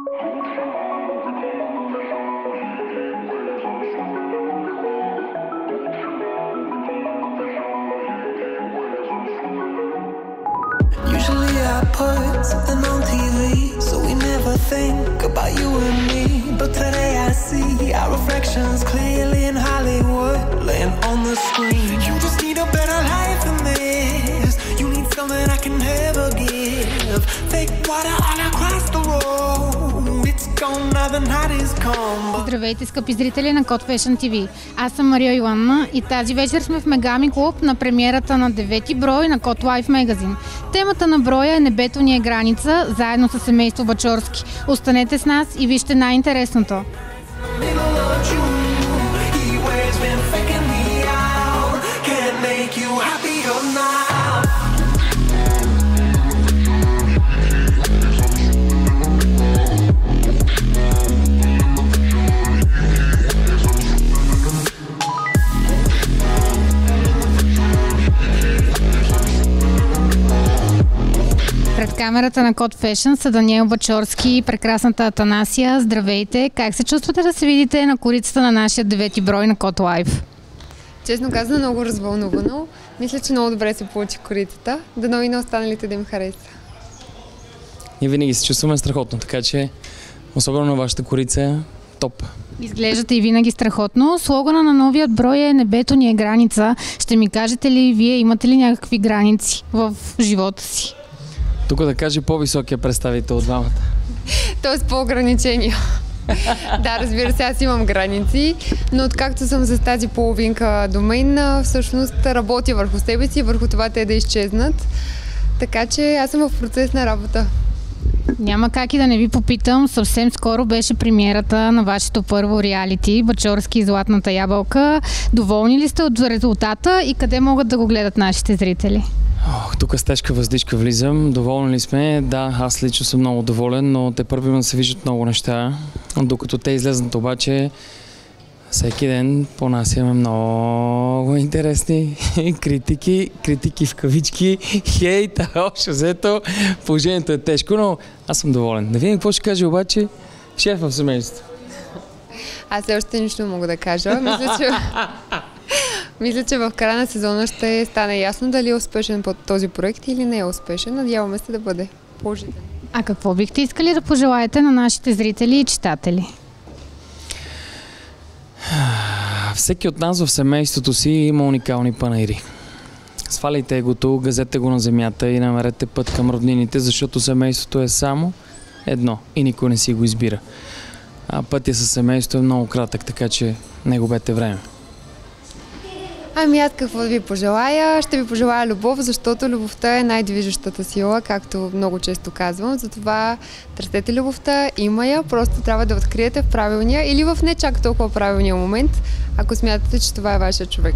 Usually I put something on TV, so we never think about you and me. Здравейте, скъпи зрители на Код Fashion TV. Аз съм Мария Йоанна и тази вечер сме в Мегами Клуб на премиерата на девети брой на Код Лайф Магазин. Темата на броя е Небето ни е граница, заедно с семейство Бачорски. Останете с нас и вижте най-интересното. Камерата на Код Fashion са Даниел Бачорски и прекрасната Атанасия. Здравейте! Как се чувствате да се видите на корицата на нашия девети брой на Код Лайф? Честно казано, много развълнувано. Мисля, че много добре се получи корицата. Дано и на останалите да им хареса. Ние винаги се чувстваме страхотно, така че особено на вашата корица е топ. Изглеждате и винаги страхотно. Слогана на новият брой е Небето ни е граница. Ще ми кажете ли вие имате ли някакви граници в живота си? Тук да каже по-високия представител от двамата. Тоест по-ограничения. да, разбира се, аз имам граници, но откакто съм с тази половинка до мен, а, всъщност работя върху себе си, върху това те да изчезнат. Така че аз съм в процес на работа. Няма как и да не ви попитам. Съвсем скоро беше премиерата на вашето първо реалити Бачорски и Златната ябълка. Доволни ли сте от резултата и къде могат да го гледат нашите зрители? Ох, тук с тежка въздишка влизам. Доволни ли сме? Да, аз лично съм много доволен, но те първи да се виждат много неща. Докато те излезнат обаче, всеки ден понасяме много интересни критики, критики в кавички, хейт, а общо взето положението е тежко, но аз съм доволен. Да видим какво ще каже обаче шеф в семейството. Аз все още нищо не мога да кажа. Мисля, че, мисля, че в края на сезона ще стане ясно дали е успешен под този проект или не е успешен. Надяваме се да бъде положителен. А какво бихте искали да пожелаете на нашите зрители и читатели? Всеки от нас в семейството си има уникални панаири. Сваляйте егото, газете го на земята и намерете път към роднините, защото семейството е само едно и никой не си го избира. А пътя със семейството е много кратък, така че не губете време. Ами аз какво да ви пожелая? Ще ви пожелая любов, защото любовта е най-движещата сила, както много често казвам. Затова търсете любовта, има я, просто трябва да откриете в правилния или в не чак толкова правилния момент, ако смятате, че това е вашия човек.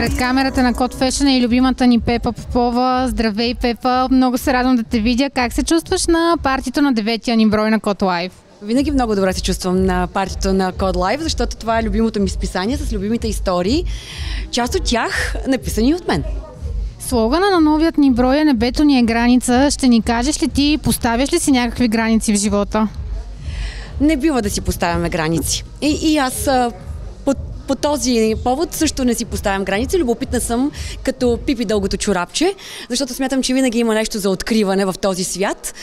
Пред камерата на Код е и любимата ни Пепа Попова. Здравей, Пепа! Много се радвам да те видя. Как се чувстваш на партито на деветия ни брой на Код Лайф? Винаги много добре се чувствам на партито на Code Life, защото това е любимото ми списание с любимите истории. Част от тях написани от мен. Слогана на новият ни брой е Небето ни е граница. Ще ни кажеш ли ти, поставяш ли си някакви граници в живота? Не бива да си поставяме граници. И, и аз по, този повод също не си поставям граници. Любопитна съм като пипи дългото чорапче, защото смятам, че винаги има нещо за откриване в този свят.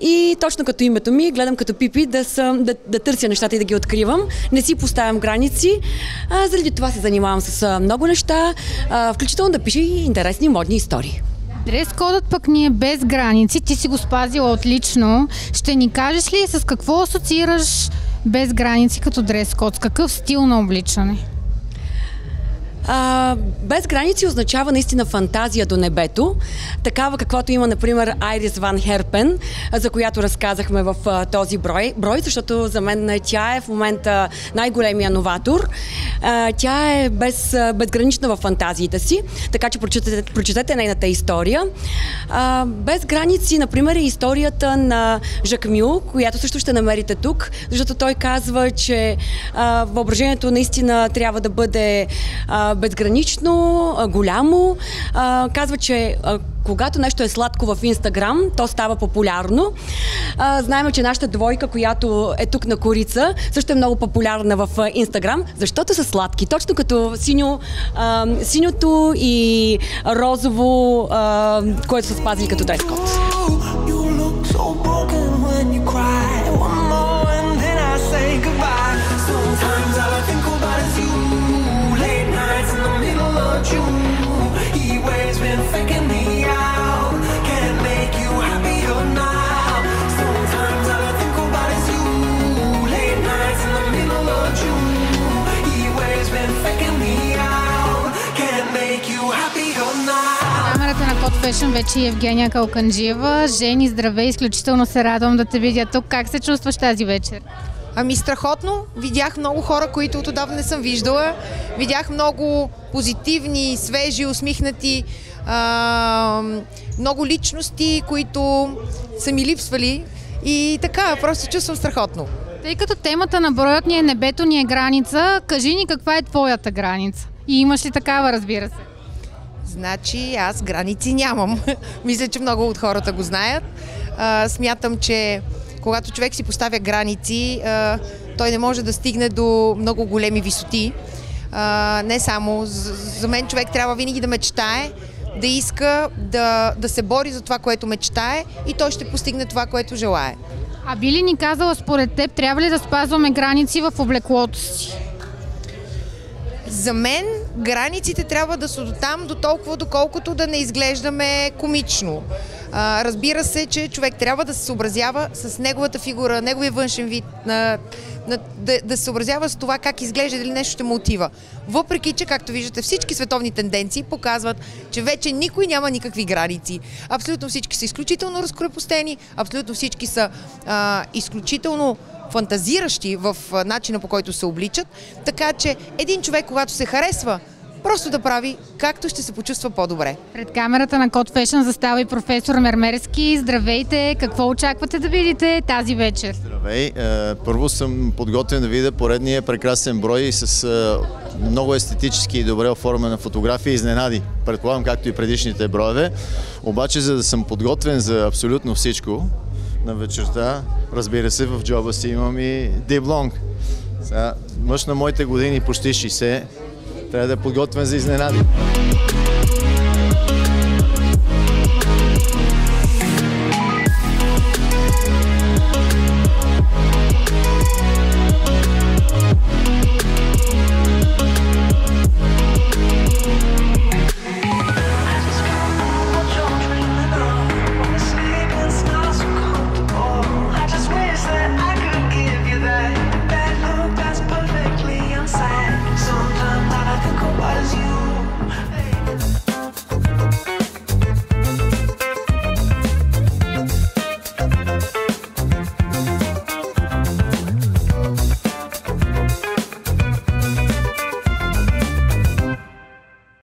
И точно като името ми, гледам като пипи да, съм, да, да търся нещата и да ги откривам. Не си поставям граници. А, заради това се занимавам с много неща, а, включително да пиша и интересни модни истории. Дрес кодът пък ни е без граници. Ти си го спазила отлично. Ще ни кажеш ли с какво асоциираш без граници като дрес код? С какъв стил на обличане? А, без граници означава наистина фантазия до небето, такава каквато има, например, Айрис Ван Херпен, за която разказахме в а, този брой, брой, защото за мен тя е в момента най-големия новатор. А, тя е без, безгранична в фантазиите си, така че прочетете, прочетете нейната история. А, без граници, например, е историята на Жак която също ще намерите тук, защото той казва, че а, въображението наистина трябва да бъде а, безгранично, а, голямо. А, казва, че а, когато нещо е сладко в Инстаграм, то става популярно. А, знаем, че нашата двойка, която е тук на корица, също е много популярна в Инстаграм, защото са сладки. Точно като синьо, а, синьото и розово, а, което са спазили като дрес-код. You look so broken when you cry. Вече Евгения Калканджиева. Жени, здравей, изключително се радвам да те видя тук. Как се чувстваш тази вечер? Ами страхотно. Видях много хора, които от отдавна не съм виждала. Видях много позитивни, свежи, усмихнати, а, много личности, които са ми липсвали. И така, просто чувствам страхотно. Тъй като темата на броят ни е небето ни е граница, кажи ни каква е твоята граница? И имаш ли такава, разбира се? Значи аз граници нямам. Мисля, че много от хората го знаят. А, смятам, че когато човек си поставя граници, а, той не може да стигне до много големи висоти. А, не само. За, мен човек трябва винаги да мечтае, да иска да, да се бори за това, което мечтае и той ще постигне това, което желае. А би ли ни казала според теб, трябва ли да спазваме граници в облеклото си? За мен границите трябва да са до там, до толкова, доколкото да не изглеждаме комично. А, разбира се, че човек трябва да се съобразява с неговата фигура, неговия външен вид, на, на, да, да се съобразява с това как изглежда, дали нещо ще му отива. Въпреки, че, както виждате, всички световни тенденции показват, че вече никой няма никакви граници. Абсолютно всички са изключително разкрепостени, абсолютно всички са а, изключително фантазиращи в начина по който се обличат, така че един човек, когато се харесва, просто да прави както ще се почувства по-добре. Пред камерата на Код Fashion застава и професор Мермерски. Здравейте! Какво очаквате да видите тази вечер? Здравей! Е, Първо съм подготвен да видя поредния прекрасен брой с е, много естетически и добре оформена фотография и изненади. Предполагам, както и предишните броеве. Обаче, за да съм подготвен за абсолютно всичко на вечерта, разбира се, в джоба си имам и диблонг. Мъж на моите години, почти 60, трябва да е подготвен за изненади.